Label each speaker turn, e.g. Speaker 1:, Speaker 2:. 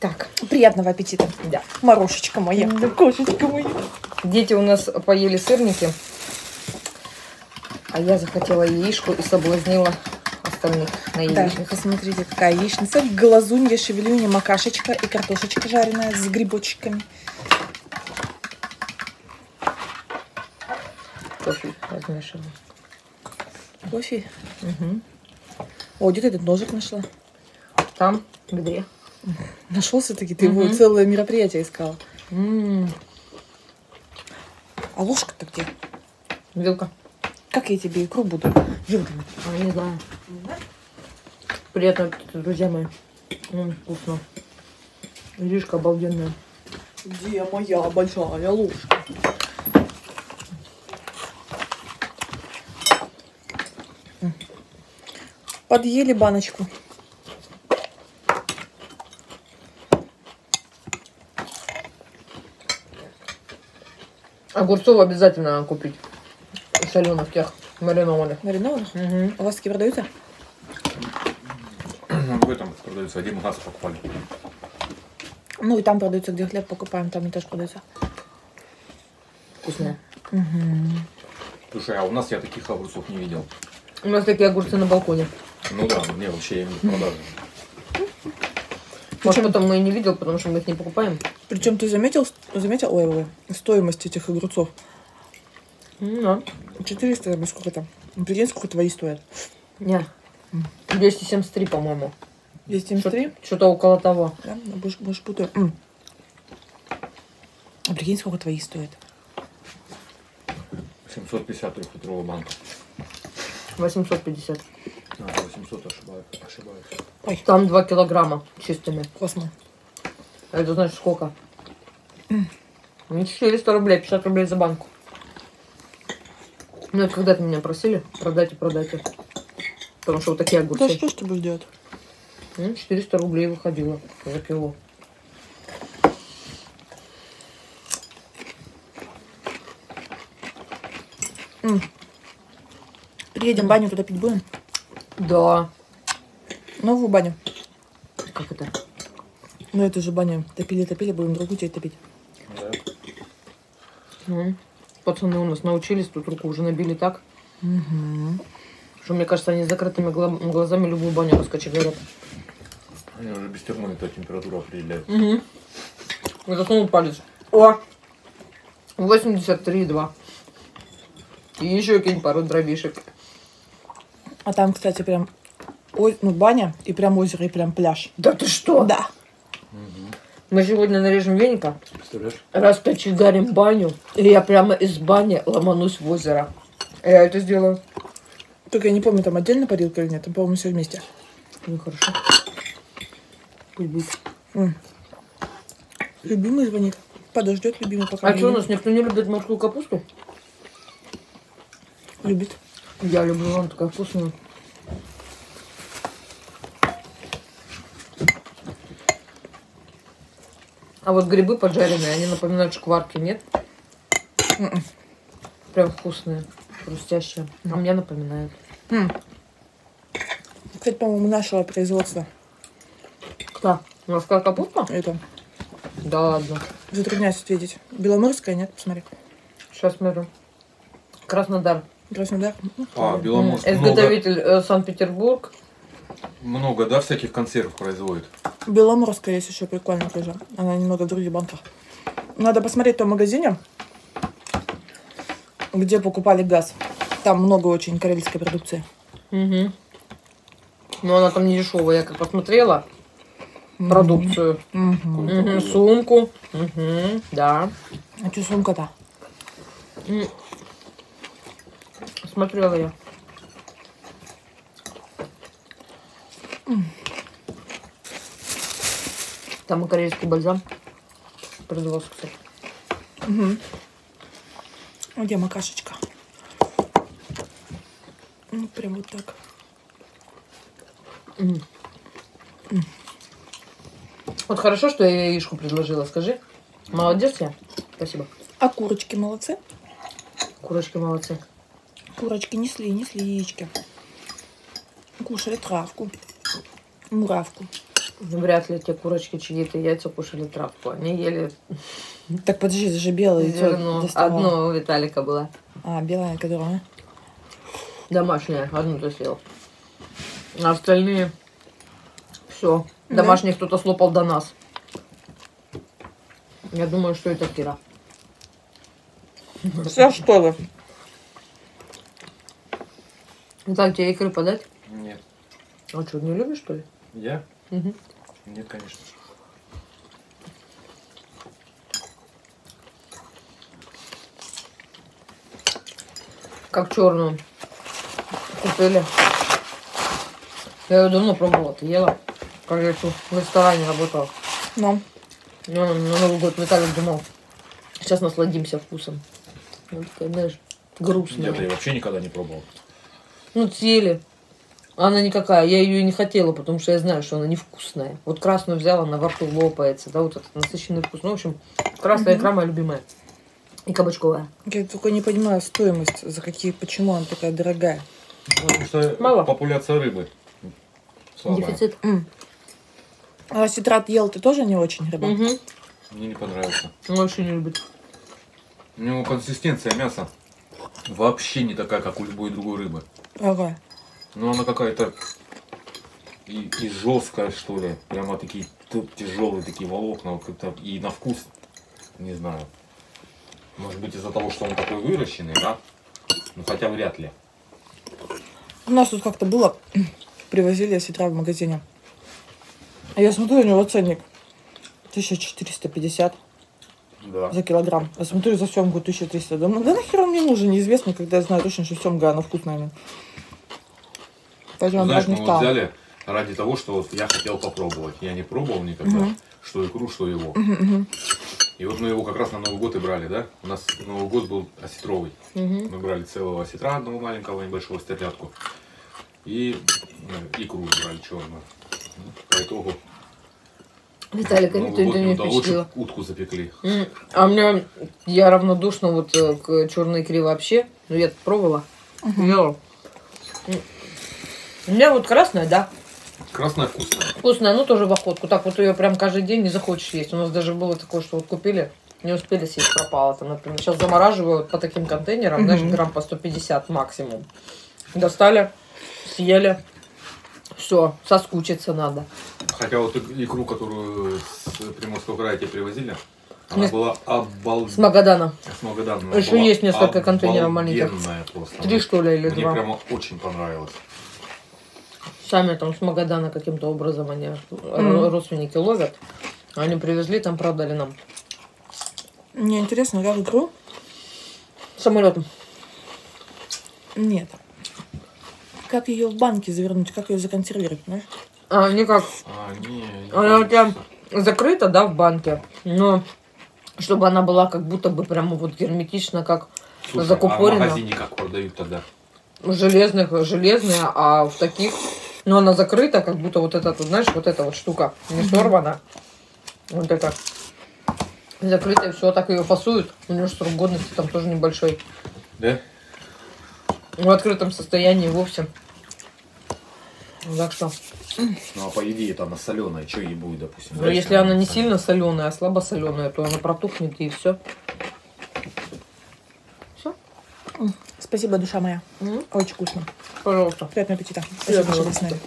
Speaker 1: Так,
Speaker 2: Приятного аппетита.
Speaker 1: да.
Speaker 2: Морошечка моя.
Speaker 1: Да.
Speaker 2: Кошечка моя.
Speaker 1: Дети у нас поели сырники, а я захотела яичку и соблазнила остальных на
Speaker 2: Да,
Speaker 1: яичницу.
Speaker 2: посмотрите, какая яичница. Глазунья, шевелюня, макашечка и картошечка жареная с грибочками.
Speaker 1: Кофе размешиваю.
Speaker 2: Кофе.
Speaker 1: Мгм.
Speaker 2: О, где ты этот ножик нашла?
Speaker 1: Там, где?
Speaker 2: Нашелся таки, ты его целое мероприятие искала. А ложка-то где?
Speaker 1: Вилка.
Speaker 2: Как я тебе икру буду? Вилками.
Speaker 1: А, не знаю. Аппетита, друзья мои. М, вкусно. Иришка обалденная.
Speaker 2: Где моя большая ложка? Подъели баночку.
Speaker 1: Огурцов обязательно надо купить. Соленых тех, маринованных.
Speaker 2: Маринованных?
Speaker 1: Мгм.
Speaker 2: У вас такие продаются?
Speaker 3: В этом продается один газ покупали.
Speaker 2: Ну и там продаются, где хлеб покупаем, там и тоже продаются.
Speaker 1: Вкусная.
Speaker 3: Слушай, а у нас я таких огурцов не видел.
Speaker 1: У нас такие огурцы на балконе.
Speaker 3: Ну да, мне вообще им в продаже.
Speaker 1: Может, потом мы и не видел, потому что мы их не покупаем.
Speaker 2: Причем ты заметил, заметил ой, ой, стоимость этих огурцов?
Speaker 1: Ну, да.
Speaker 2: 400, или сколько там? Ну, Прикинь, сколько твои стоят?
Speaker 1: Не. 273, по-моему.
Speaker 2: 273?
Speaker 1: Что-то около того.
Speaker 2: Да, ну, будешь, будешь путаю. М. А прикинь, сколько твои стоят?
Speaker 3: 750 трехлитровая банка.
Speaker 1: 850.
Speaker 3: А, 800 ошибаюсь. ошибаюсь.
Speaker 2: Ой,
Speaker 1: Там 2 килограмма чистыми.
Speaker 2: классно.
Speaker 1: А это значит сколько? Ну, 400 рублей, 50 рублей за банку. Ну, это когда-то меня просили, продайте, продайте. Потому что вот такие
Speaker 2: Да
Speaker 1: огурцы.
Speaker 2: что ж ты будешь делать?
Speaker 1: Ну, 400 рублей выходило за кило.
Speaker 2: Приедем баню туда пить будем?
Speaker 1: Да.
Speaker 2: Новую баню.
Speaker 1: Как это?
Speaker 2: Ну это же баня. Топили-топили, будем другую теперь топить.
Speaker 3: Да.
Speaker 1: Ну, пацаны у нас научились, тут руку уже набили так, что, мне кажется, они с закрытыми гла- глазами любую баню раскочегарят.
Speaker 3: Они уже без термометра температуру определяют.
Speaker 1: Угу. Засунул палец. О! 83,2. И еще кинь пару дробишек.
Speaker 2: А там, кстати, прям ой, ну, баня и прям озеро, и прям пляж.
Speaker 1: Да ты что?
Speaker 2: Да.
Speaker 1: Мы сегодня нарежем веника, раскочегарим баню, и я прямо из бани ломанусь в озеро. Я это сделаю.
Speaker 2: Только я не помню, там отдельно парилка или нет. Там, по-моему, все вместе.
Speaker 1: Ну, хорошо. Пусть будет.
Speaker 2: М. Любимый звонит. Подождет любимый, пока
Speaker 1: А что, у нас никто не любит морскую капусту?
Speaker 2: любит.
Speaker 1: Я люблю, она такая вкусная. А вот грибы поджаренные, они напоминают шкварки, нет?
Speaker 2: Мгм.
Speaker 1: Прям вкусные, хрустящие. А мне напоминают.
Speaker 2: Кстати, по-моему, нашего производства.
Speaker 1: Кто? Морская капуста?
Speaker 2: Это
Speaker 1: Да ладно.
Speaker 2: затрудняюсь ответить. Беломорская, нет? Посмотри.
Speaker 1: Сейчас смотрю. Краснодар.
Speaker 2: Краснодар. Ну,
Speaker 3: А,
Speaker 1: М,
Speaker 3: Беломорск много,
Speaker 1: Изготовитель э, Санкт-Петербург.
Speaker 3: Много, да, всяких консервов производит.
Speaker 2: Беломорская есть еще прикольная тоже. Она немного в других банках. Надо посмотреть в том магазине, где покупали газ. Там много очень карельской продукции.
Speaker 1: Угу. Но она там не дешевая. Я как посмотрела продукцию.
Speaker 2: Мгм.
Speaker 1: Мгм, Сумку. Мгм, Да.
Speaker 2: А что сумка-то?
Speaker 1: Смотрела я. Там и корейский бальзам продавался, кстати.
Speaker 2: А Где макашечка? Ну, прям вот так.
Speaker 1: Вот хорошо, что я яичку предложила, скажи. Молодец я. Спасибо.
Speaker 2: А курочки молодцы?
Speaker 1: Курочки молодцы.
Speaker 2: Курочки несли, несли яички. Кушали травку. Муравку.
Speaker 1: Вряд ли те курочки чьи-то яйца кушали травку. Они ели,
Speaker 2: Так подожди, это же белое яйцо.
Speaker 1: Одно у Виталика было.
Speaker 2: А, белое, которое...
Speaker 1: Домашнее. Одну ты съел. А остальные... Все.
Speaker 2: Да?
Speaker 1: Домашних кто-то слопал до нас. Я думаю, что это Кира.
Speaker 2: Все что ли?
Speaker 1: Виталик, тебе икры подать?
Speaker 3: Нет.
Speaker 1: А что, не любишь, что ли?
Speaker 3: Я?
Speaker 1: Мгм.
Speaker 3: Нет, конечно.
Speaker 1: Как черную. Купили. Я ее давно пробовала. Ты ела? Как я тут в ресторане работала.
Speaker 2: Ну,
Speaker 1: Ну, на Новый год Виталик думал, сейчас насладимся вкусом. Ну, такая, знаешь, грустная.
Speaker 3: Я-то и вообще никогда не пробовал.
Speaker 1: Ну, съели. Она никакая. Я ее и не хотела, потому что я знаю, что она невкусная. Вот красную взяла, она во рту лопается. Да, вот этот насыщенный вкус. Ну, в общем, красная икра моя любимая. И кабачковая.
Speaker 2: я только не понимаю стоимость, за какие, почему она такая дорогая.
Speaker 3: Потому что
Speaker 1: Мало.
Speaker 3: популяция рыбы слабая.
Speaker 1: Дефицит.
Speaker 2: М. А ситрат ел ты тоже не очень, рыба?
Speaker 1: Угу.
Speaker 3: Мне не понравился.
Speaker 1: Он вообще не любит.
Speaker 3: У него консистенция мяса вообще не такая, как у любой другой рыбы.
Speaker 2: Какая?
Speaker 3: Ну, она какая-то и, и жесткая, что ли. Прямо такие тут тяжелые такие волокна. как-то И на вкус, не знаю. Может быть из-за того, что он такой выращенный, да? Ну, хотя вряд ли.
Speaker 2: У нас тут как-то было, привозили ситра в магазине. А Я смотрю, у него ценник 1450
Speaker 3: Да.
Speaker 2: за килограмм. Я смотрю, за семгу 1300. Думаю, да нахер он мне нужен, неизвестно, когда я знаю точно, что семга, она вкусная. Поэтому я
Speaker 3: Знаешь,
Speaker 2: даже
Speaker 3: мы
Speaker 2: не
Speaker 3: вот взяли ради того, что вот я хотел попробовать. Я не пробовал никогда,
Speaker 2: Мгм.
Speaker 3: что икру, что его.
Speaker 2: Мгм, мгм.
Speaker 3: И вот мы его как раз на Новый год и брали, да? У нас Новый год был осетровый.
Speaker 1: Угу.
Speaker 3: Мы брали целого осетра, одного маленького небольшого стерлядку. И э, икру брали черную. Ну, По итогу
Speaker 1: Виталик, это
Speaker 3: год
Speaker 1: не
Speaker 3: не
Speaker 1: впечатлило.
Speaker 3: утку запекли.
Speaker 1: А у меня, я равнодушна вот э, к черной икре вообще. Ну, я пробовала. Ела. У меня вот красная, да,
Speaker 3: Красная вкусная.
Speaker 1: вкусная, ну тоже в охотку. Так вот ее прям каждый день не захочешь есть. У нас даже было такое, что вот купили, не успели съесть, пропало там, например. Сейчас замораживают по таким контейнерам, знаешь,
Speaker 2: Мгм.
Speaker 1: грамм по 150 максимум. Достали, съели. Все, соскучиться надо.
Speaker 3: Хотя вот ик- икру, которую с Приморского края тебе привозили, она
Speaker 1: Нет.
Speaker 3: была обалденная.
Speaker 1: С Магадана.
Speaker 3: С Магадана.
Speaker 1: Еще есть несколько контейнеров маленьких.
Speaker 3: просто.
Speaker 1: Три, что ли, или
Speaker 3: Мне
Speaker 1: два.
Speaker 3: прямо очень понравилось.
Speaker 1: Сами там с Магадана каким-то образом они
Speaker 2: Мгм.
Speaker 1: родственники ловят. Они привезли, там продали нам
Speaker 2: Мне интересно, как икру?
Speaker 1: самолетом.
Speaker 2: Нет. Как ее в банке завернуть, как ее законсервировать, понимаешь?
Speaker 1: А, никак.
Speaker 3: А, не, не
Speaker 1: Она у тебя закрыта, да, в банке, но чтобы она была как будто бы прямо вот герметично, как
Speaker 3: Слушай,
Speaker 1: закупорена.
Speaker 3: А в магазине как продают тогда?
Speaker 1: железных, железная, а в таких, но она закрыта, как будто вот эта, вот, знаешь, вот эта вот штука не сорвана. Вот это. Закрытая, все, так ее фасуют. У нее срок годности там тоже небольшой.
Speaker 3: Да?
Speaker 1: В открытом состоянии вовсе. Так что,
Speaker 3: Ну а по идее это она соленая, что ей будет, допустим?
Speaker 1: ну, если она не сильно соленая, а слабо соленая, то она протухнет и все. Все?
Speaker 2: Спасибо, душа моя.
Speaker 1: М,
Speaker 2: Очень вкусно.
Speaker 1: Пожалуйста.
Speaker 2: Приятного аппетита.
Speaker 1: Приятного
Speaker 2: Спасибо, что были с нами.